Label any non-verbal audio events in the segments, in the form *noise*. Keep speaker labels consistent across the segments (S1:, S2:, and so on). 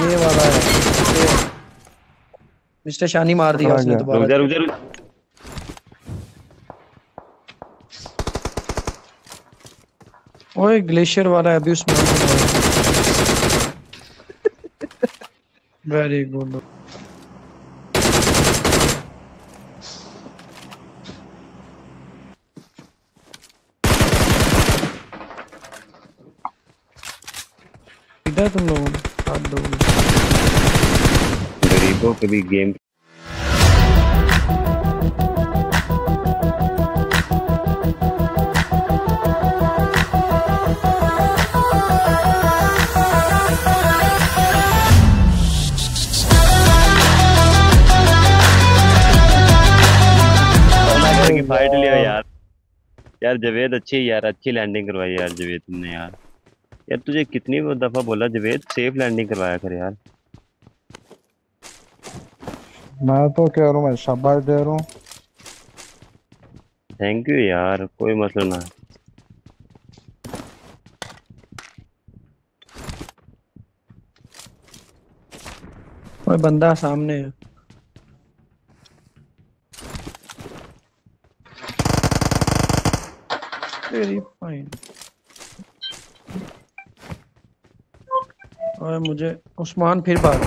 S1: ये वाला है। मिस्टर शानी मार दिया उसने।
S2: रुक
S1: दोबारा।
S2: जा रुक जा रुक
S1: ओए ग्लेशियर वाला है अभी उसमें वेरी गुड इधर तुम लोगों ने हाथ दो।
S2: गरीबों के भी गेम। फाइट लिया यार। यार जवेद अच्छी यार अच्छी लैंडिंग करवाई यार जवेद तुमने यार। यार तुझे कितनी दफ़ा बोला जवेद सेफ़ लैंडिंग करवाया कर यार।
S3: मैं तो कह रहा हूँ शाबाश दे रहा हूँ।
S2: थैंक यू यार कोई मसला ना।
S1: ओए बंदा सामने है तेरी फाइन ओए मुझे। उस्मान फिर भाग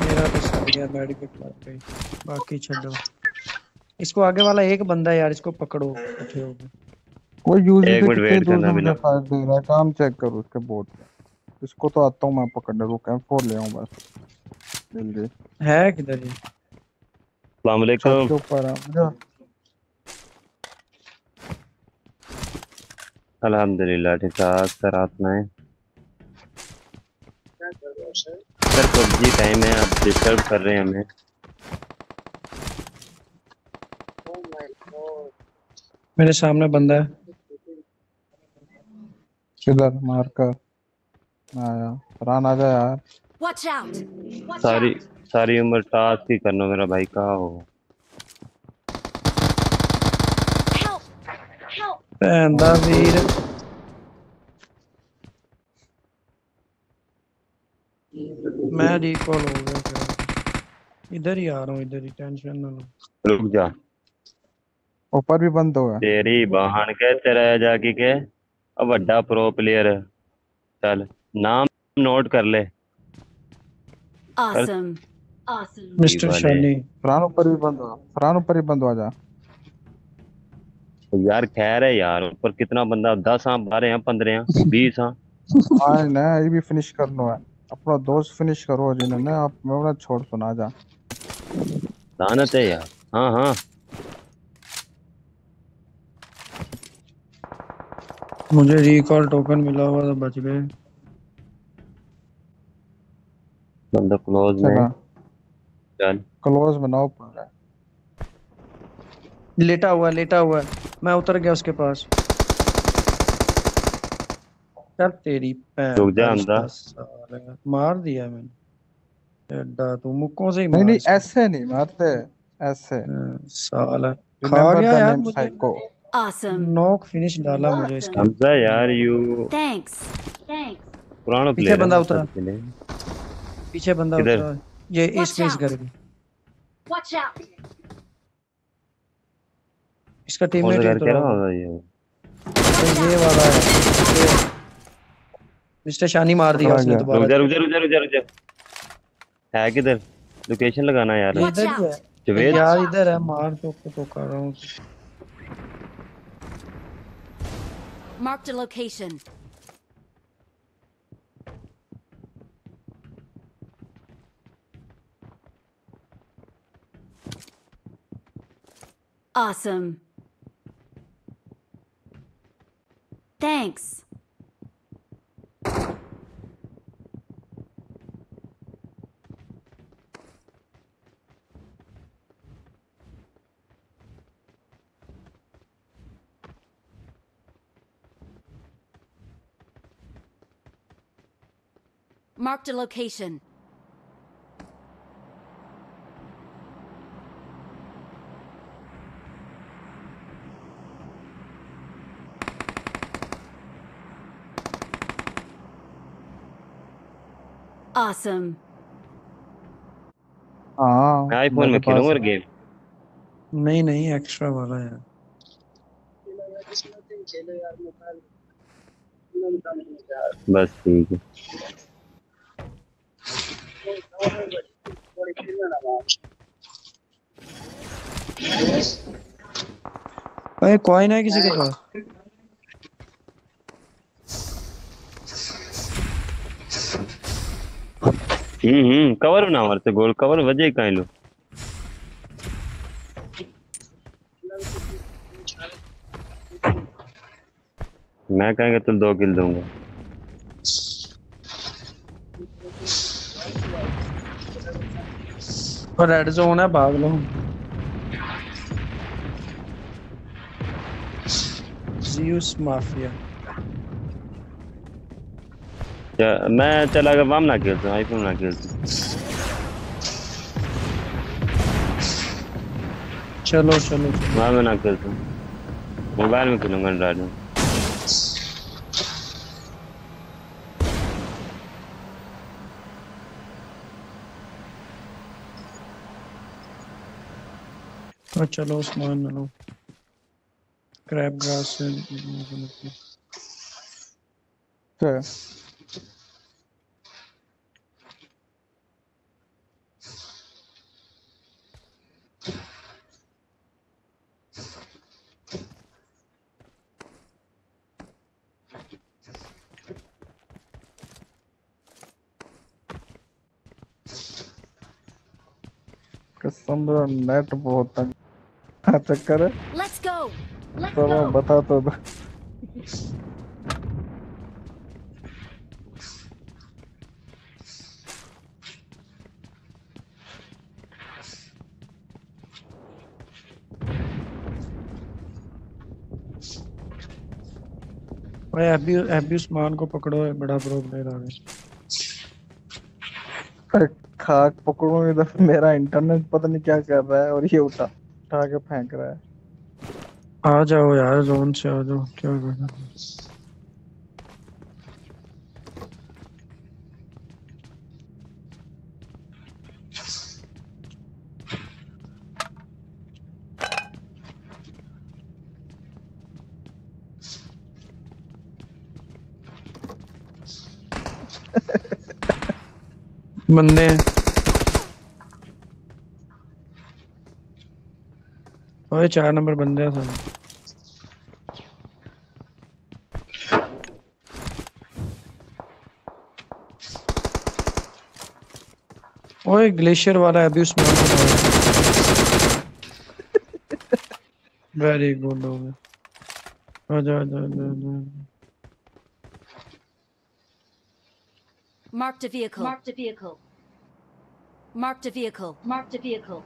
S1: मेरा तो सर गया मेडिकेट लग गई। बाकी छोड़ो इसको आगे वाला एक बंदा यार इसको पकड़ो उठे होगे
S3: कोई यूज़
S2: एक
S3: पे
S2: मिनट
S3: दूर
S2: करना
S3: से
S2: बिना।
S3: फायर दे रहा है। काम चेक करो उसके बोर्ड पे। इसको तो आता हूँ मैं पकड़ने रुक एम फोर ले आऊँ बस। जल्दी।
S1: है किधर ये?
S2: अस्सलाम वालेकुम
S3: ऊपर है
S2: अल्हम्दुलिल्लाह ठीक ठाक सर आप सुनाएँ। सर? पबजी टाइम है आप डिस्टर्ब कर रहे हैं हमें।
S1: मेरे सामने बंदा है।
S3: किधर? मार कर। आया। फरहान आ जा यार।
S2: सारी सारी उम्र टास्क ही करना मेरा भाई कहा हो?
S4: Help!
S1: पैंदा वीर मैं रिकॉल हो गया इधर ही आ रहा हूँ इधर ही टेंशन ना लो।
S2: रुक जा।
S3: ऊपर भी बंद हो गया।
S2: तेरी बहन के तेरा जाके के अब ਵੱਡਾ प्रो प्लेयर है। चल नाम नोट कर ले।
S4: Awesome! Awesome!
S1: मिस्टर। शानी
S3: ऊपर भी बंद हो फरहान ऊपर भी बंद हो जा।
S2: तो यार खैर है यार ऊपर कितना बंदा दस हाँ बारह हैं पंद्रह हैं बीस हाँ *laughs*
S3: आए ना ये भी फिनिश करना है। अपना दोस्त फिनिश करो जिन्होंने आप मैं बोला छोड़ सुना जा।
S2: लानत है यार। हाँ हाँ।
S1: मुझे रिकॉल टोकन मिला हुआ तो बच गए।
S2: बंदा क्लोज में
S3: चला।
S2: है।
S3: क्लोज बनाओ पूरा
S1: लेटा हुआ लेटा हुआ। है। मैं उतर गया उसके पास चल तेरी पैर। मार दिया मैंने तू मुक्कों से ही
S3: नहीं नहीं ऐसे नहीं मारते ऐसे
S1: हाँ, साला खा गया यार मुझे
S4: Awesome!
S1: नॉक फिनिश डाला मुझे इसका
S2: हमजा यार यू
S4: Thanks! Thanks!
S2: पुराना
S1: पीछे बंदा उतरा। पीछे बंदा उतरा ये इस
S4: out.
S1: घर में
S4: Watch out!
S1: इसका टीममेट ही? है। तो ये वाला है। मिस्टर शानी मार दिया उसने दोबारा।
S2: रुक जा रुक जा रुक जा रुक जा। है किधर? लोकेशन लगाना यार।
S1: इधर है
S2: जवेद
S1: यार इधर है मार तो तो कर रहा हूँ।
S4: Marked a location. Awesome. Thanks. Marked a location. Awesome.
S3: हाँ
S2: आईफोन में खेलूँगा और गेम
S1: नहीं नहीं एक्स्ट्रा वाला यार
S2: बस ठीक है।
S1: अरे कॉइन है किसी के पास।
S2: हम्म हम्म हमारे से गोल, कवर वजह कहीं लो। मैं कहेंगे तुम दो किल दूँगा।
S1: और रेड जोन है, भाग लो। जियूस माफिया
S2: मैं चला अगर वाम ना खेलता हूँ आईफोन ना खेलता
S1: चलो चलो
S2: वहाँ में ना खेलता हूँ मोबाइल में खेलूँगा एंड्रॉइड में
S1: और चलो उस्मान लो। क्रैब ग्रास से
S3: अच्छा कसम मेरा नेट बहुत तंग चक्कर है.
S4: Let's
S3: तो मैं
S4: go.
S3: बता तो दो
S1: भाई अभी अभी उस्मान को पकड़ो है बड़ा प्रो प्लेयर आ गया
S3: अरे खाक पकड़ो इधर मेरा इंटरनेट पता नहीं क्या कर रहा है और ये उठा उठा के फेंक रहा है।
S1: आ जाओ यार जोन से आ जाओ, क्या करना बंदे। हैं ओए, चार नंबर बंदे हैं सामने ओए, ग्लेशियर वाला है, अभी उसमें वेरी गुड *laughs* हो? गया। आजा आजा आजा आजा
S4: Marked a vehicle. Marked a vehicle. Marked a vehicle. Marked a vehicle.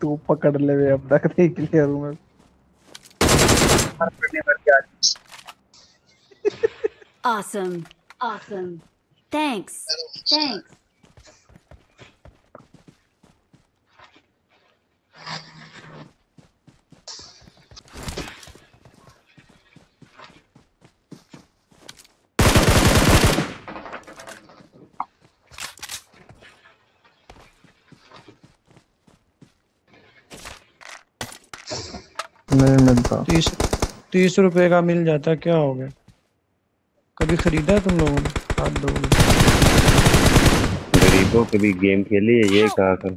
S3: तू पकड़ ले वे अब तक नहीं क्लियर हूँ मैं
S4: Awesome. Awesome. Thanks. Thanks.
S3: नहीं मिलता
S1: तीस तीस रुपए का मिल जाता क्या हो गया कभी खरीदा तुम लोगों ने? हाथ दोगे
S2: गरीबों के भी गेम खेली है ये कहा कर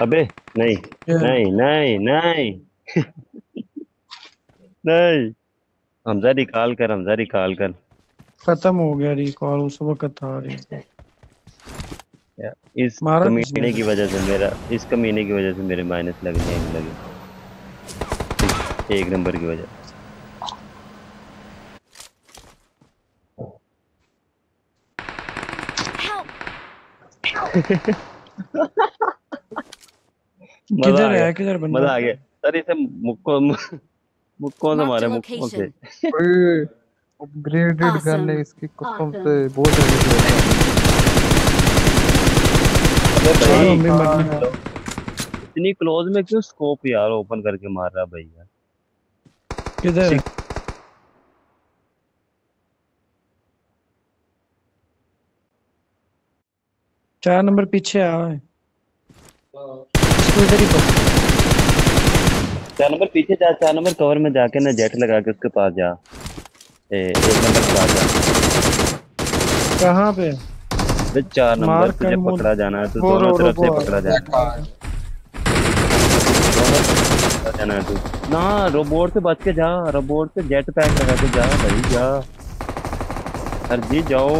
S2: अबे नहीं नहीं नहीं *laughs* नहीं। नहीं। हमजा निकाल कर हमजा निकाल कर।
S1: खत्म हो गया रिकॉल उस वक्त था। रिकॉल
S2: इस कमीने की वजह से मेरा इस कमीने की वजह से मेरे माइनस लगने लगे। एक नंबर की वजह
S4: Help.
S2: मज़ा आ *laughs*
S1: किधर है? किधर बंदा
S2: मज़ा आ गया। सर इसे मुक्को मुक्कों से मारे मुक्कों से
S3: अपग्रेडेड गन है? इसकी कसम से बहुत है
S1: चलो
S2: भाई
S1: मरने वाले।
S2: इतनी क्लोज में क्यों स्कोप यार ओपन करके मार रहा भाई यार?
S1: किधर चार नंबर पीछे आ है। इधर ही
S2: चार नंबर पीछे जा चार नंबर कवर में जाके ना जेट लगा के उसके पास जा। ए, एक नंबर के पास जा।
S1: कहाँ पे?
S2: अबे चार नंबर तुझे पकड़ा जाना है तो दोनों तरफ़ से पकड़ा जाना। जाना है तू। ना रोबोट से बच के जा रोबोट से जेट पैक लगा के जा भाई जा। अर्जी जाओ।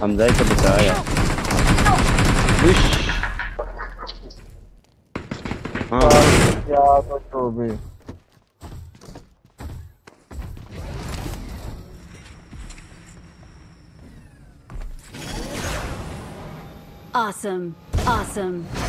S2: हमजा को बचा यार उश। हाँ
S3: क्या तो तो भी
S4: Awesome. Awesome.